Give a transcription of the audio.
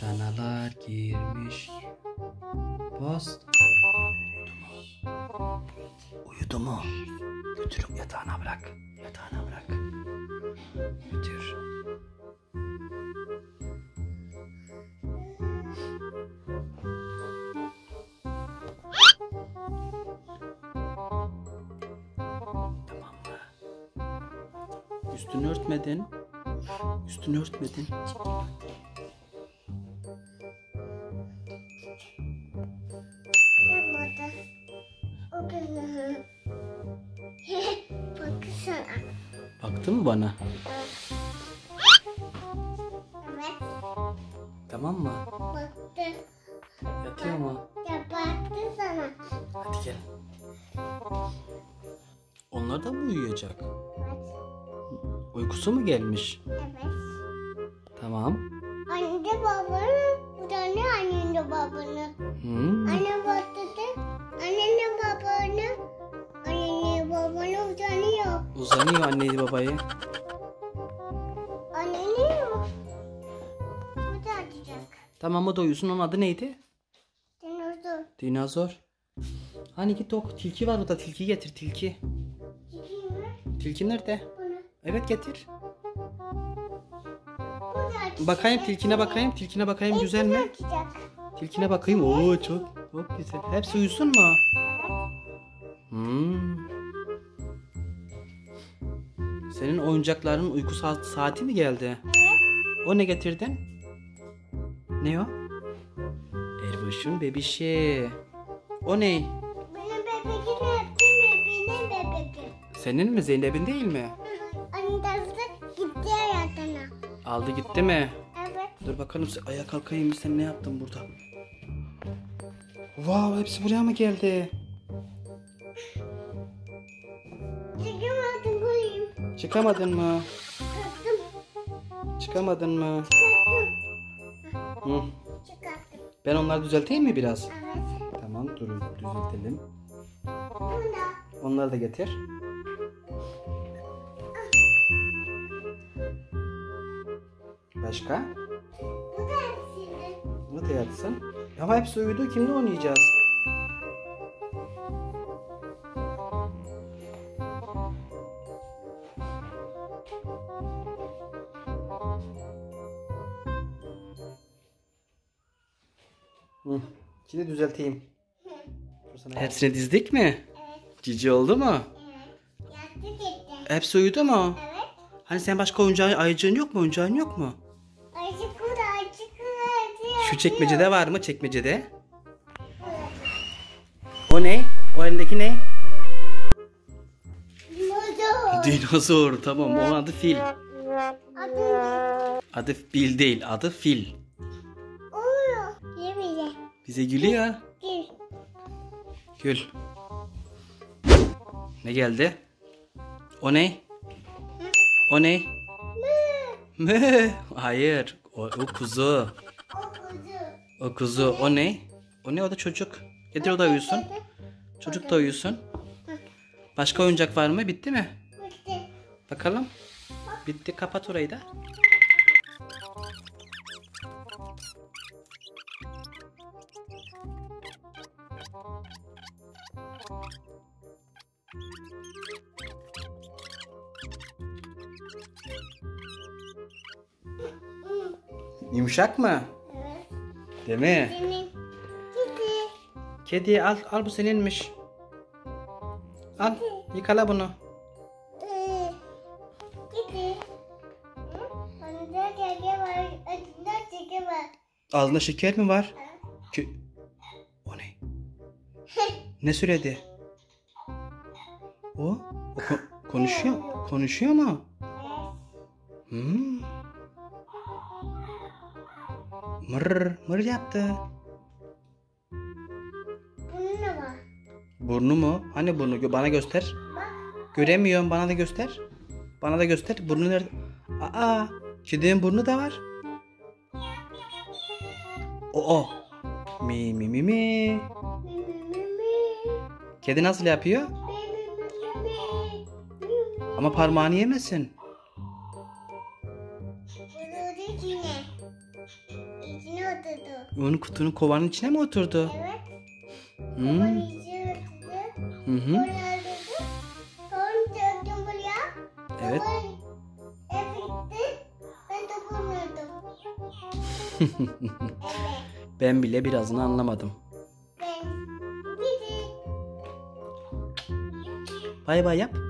Danalar girmiş. Post. Uyudu mu? Uyudu mu? Götür yatağına bırak. Yatağına bırak. Götür. Üstünü örtmedin. Üstünü örtmedin. Yapmadı. O gün. Baksana. Baktı mı bana? Evet. Tamam mı? Baktı. Yatıyor mu? Ya baktı sana. Hadi gel. Onlar da mı uyuyacak? Uykusu mu gelmiş? Evet. Tamam. Anne babanı. Bu da ne anne babanı? Hmm. Anne baktı. Anne babanı. Anne babanı uzanıyor. Uzanıyor anneydi babayı. Anne ne yok? Bu da açacak. Tamam o da uyusun. Onun adı neydi? Dinozor. Dinozor. Hani git o tilki var orada. Tilki getir tilki. Çekeyim mi? Tilki nerede? Bunu. Evet getir. Bakayım tilkine bakayım. Tilkine bakayım güzel mi? Tilkine bakayım. Oo çok çok güzel. Hepsi uyusun mu? Hmm. Senin oyuncakların uyku saat, saati mi geldi? O ne getirdin? Ne o? Erboş'un bebişi. O ne? Benim bebeğim yaptın bebeğim bebeğim. Senin mi? Zeynep'in değil mi? Anne da gitti hayatına. Aldı gitti mi? Evet. Dur bakalım sen ayağa kalkayım sen ne yaptın burada? Wow hepsi buraya mı geldi? Çıkamadım koyayım. Çıkamadın mı? Çıkarttım. Çıkamadın mı? Çıkarttım. Hı. Çıkarttım. Ben onları düzelteyim mi biraz? Evet. Tamam dur düzeltelim. Bunda. Onları da getir. Başka? Bu da hepsini. Bu da yatsın. Ama hepsi uyudu. Kimle oynayacağız? Hı. Şimdi düzelteyim. Dur sana- Hepsini dizdik mi? Evet. Cici oldu mu? Evet. Yattı gitti. Hepsi uyudu mu? Evet. Hani sen başka oyuncağın, ayıcığın yok mu? Oyuncağın yok mu? Şu çekmecede var mı? Çekmecede. O ne? O elindeki ne? Dinozor. Dinozor. Tamam. Onun adı fil. Adı Adı Bil değil. Adı fil. Bize gülüyor. Gel. Gül. Ne geldi? O ne? O ne? Mü. Hayır. O, o kuzu. O kuzu. O ne? O ne? O da çocuk. Getir o da uyusun. Çocuk da uyusun. Başka oyuncak var mı? Bitti mi? Bitti. Bakalım. Bitti. Kapat orayı da. Yumuşak mı? Değil mi? Senin. Kedi. Kedi al, al bu seninmiş. Al, yıkala bunu. Kedi. Ağzında şeker mi var? Kö- o ne? Ne söyledi? O? o ko- konuşuyor. Konuşuyor mu? Hmm. Mır mır yaptı. Da var. Burnu mu? Hani burnu? Bana göster. Göremiyorum. Bana da göster. Bana da göster. Burnu nerede? Aa, kedinin burnu da var. O o. Mi mi mi mi. Kedi nasıl yapıyor? Ama parmağını yemesin. Oturdu. Onun kutunun kovanın içine mi oturdu? Evet. Hmm. Onun içine oturdu. Hı hı. Sonra oturdu. Sonra çöktüm buraya. Evet. Sonra ev gitti. Ben dokunuyordum. Evet. Ben bile birazını anlamadım. Bay bay yap.